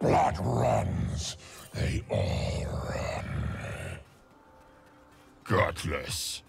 blood runs. They all run. Gutless.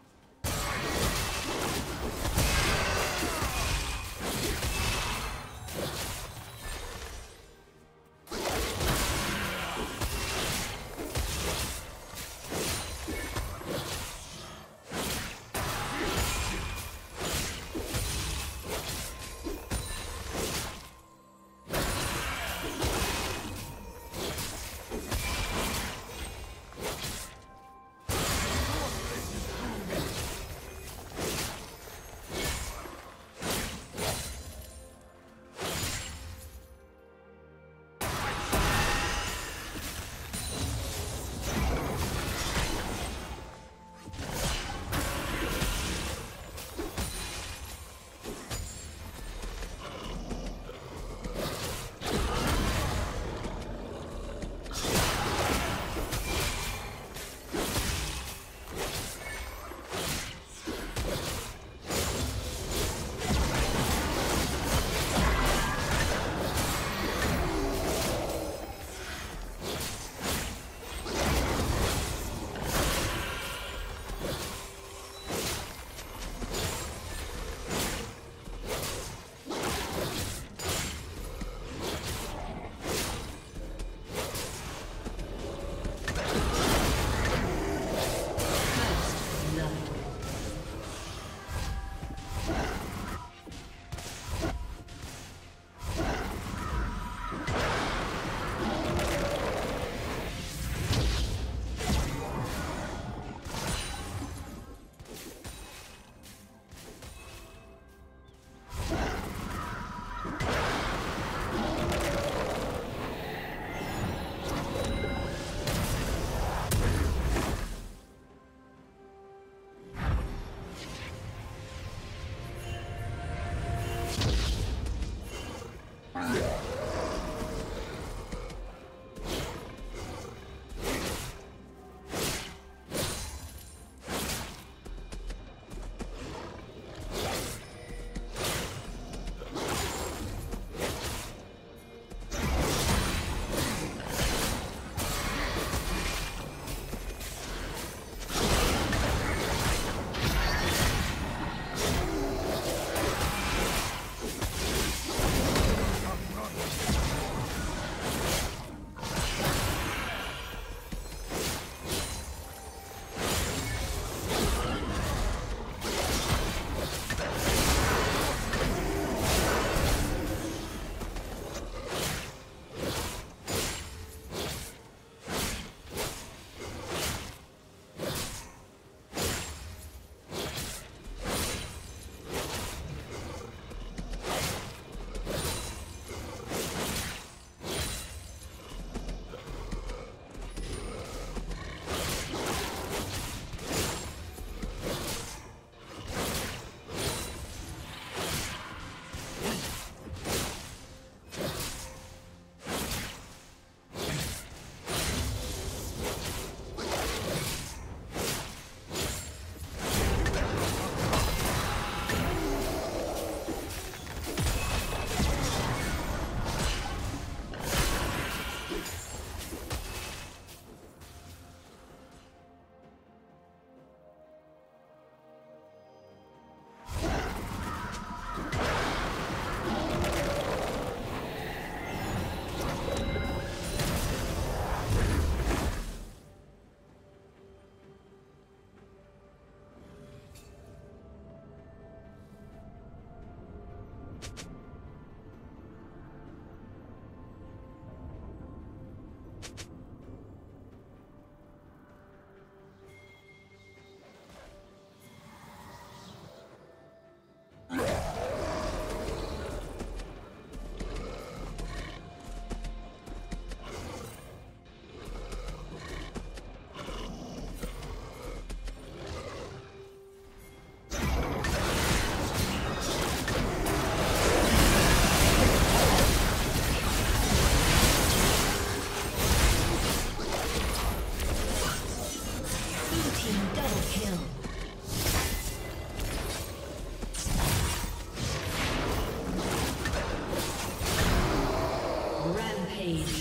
Rampage.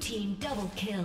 Team double kill.